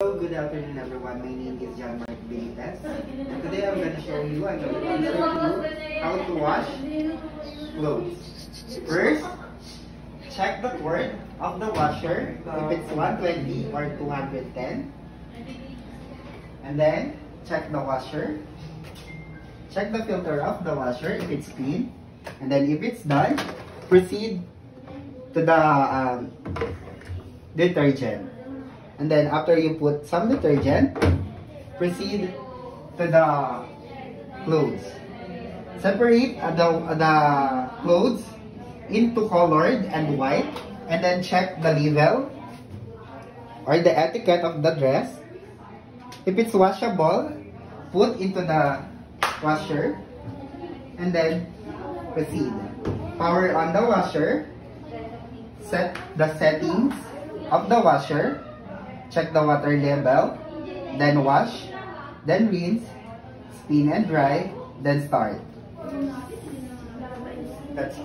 Hello, good afternoon everyone. My name is John Mark Benitez. And today I'm going to show you, you how to wash clothes. First, check the cord of the washer if it's 120 or 210. And then, check the washer. Check the filter of the washer if it's clean. And then if it's done, proceed to the um, detergent. And then after you put some detergent, proceed to the clothes. Separate uh, the, uh, the clothes into colored and white and then check the label or the etiquette of the dress. If it's washable, put into the washer and then proceed. Power on the washer, set the settings of the washer, check the water level, then wash, then rinse, spin and dry, then start. That's